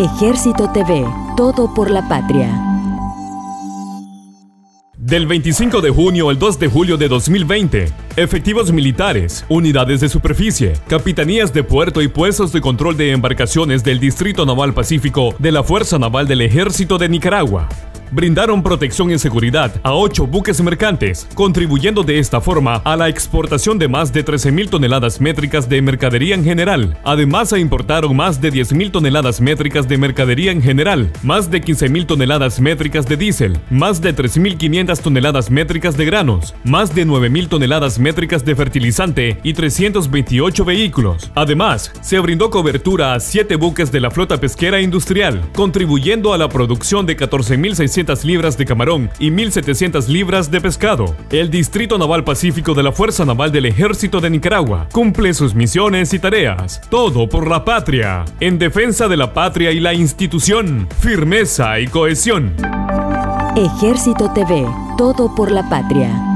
Ejército TV, todo por la patria. Del 25 de junio al 2 de julio de 2020, efectivos militares, unidades de superficie, capitanías de puerto y puestos de control de embarcaciones del Distrito Naval Pacífico de la Fuerza Naval del Ejército de Nicaragua brindaron protección y seguridad a ocho buques mercantes, contribuyendo de esta forma a la exportación de más de 13.000 toneladas métricas de mercadería en general. Además, se importaron más de 10.000 toneladas métricas de mercadería en general, más de 15.000 toneladas métricas de diésel, más de 3.500 toneladas métricas de granos, más de 9.000 toneladas métricas de fertilizante y 328 vehículos. Además, se brindó cobertura a siete buques de la flota pesquera industrial, contribuyendo a la producción de 14.600 libras de camarón y 1.700 libras de pescado. El Distrito Naval Pacífico de la Fuerza Naval del Ejército de Nicaragua cumple sus misiones y tareas. Todo por la patria. En defensa de la patria y la institución. Firmeza y cohesión. Ejército TV. Todo por la patria.